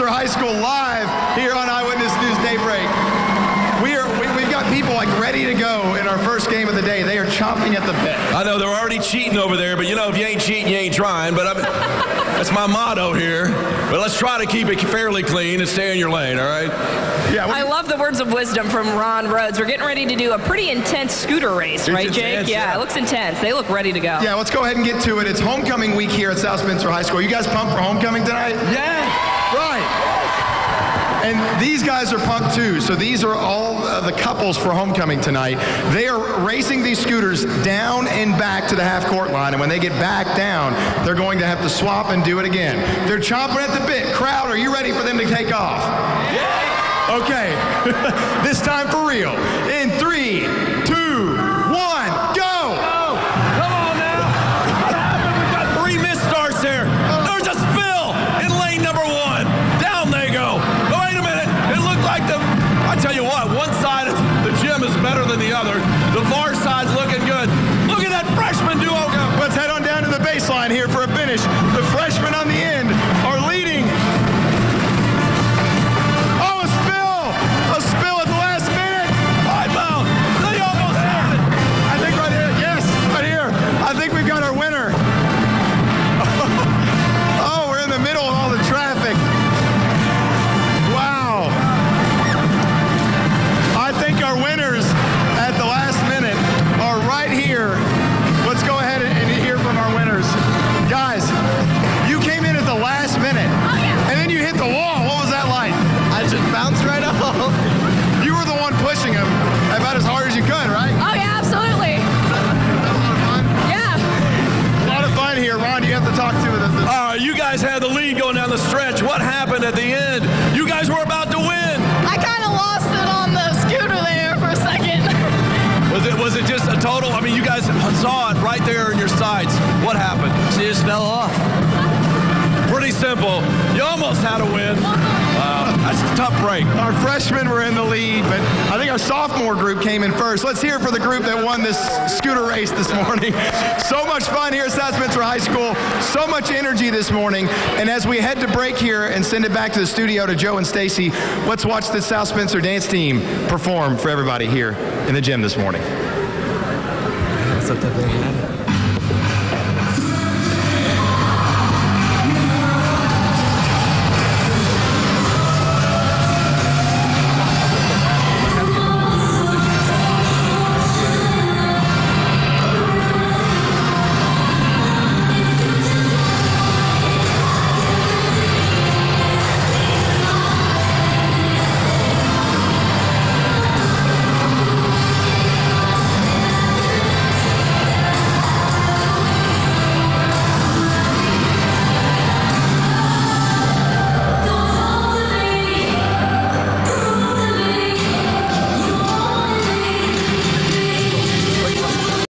Spencer High School live here on Eyewitness News Daybreak. We are, we, we've got people like ready to go in our first game of the day. They are chomping at the bit. I know they're already cheating over there, but you know, if you ain't cheating, you ain't trying. But I mean, that's my motto here. But let's try to keep it fairly clean and stay in your lane, all right? Yeah, I love the words of wisdom from Ron Rhodes. We're getting ready to do a pretty intense scooter race, It's right, Jake? yeah, yeah. it looks intense. They look ready to go. Yeah, let's go ahead and get to it. It's homecoming week here at South Spencer High School. You guys pumped for homecoming tonight? Yeah. Right. And these guys are punk too. So these are all uh, the couples for homecoming tonight. They are racing these scooters down and back to the half court line. And when they get back down, they're going to have to swap and do it again. They're chomping at the bit. Crowd, are you ready for them to take off? Okay. this time for real. Right. You were the one pushing him about as hard as you could, right? Oh, yeah, absolutely. Yeah. A lot of fun here. Ron, you have to talk to the, the All right, you guys had the lead going down the stretch. What happened at the end? You guys were about to win. I kind of lost it on the scooter there for a second. Was it was it just a total? I mean, you guys saw it right there in your sights. What happened? She just fell off. Pretty simple. You almost had a win. Uh-huh. Wow, that's a tough break. Our freshmen were in the lead, but I think our sophomore group came in first. Let's hear it for the group that won this scooter race this morning. So much fun here at South Spencer High School. So much energy this morning. And as we head to break here and send it back to the studio to Joe and Stacy, let's watch the South Spencer dance team perform for everybody here in the gym this morning. What's up,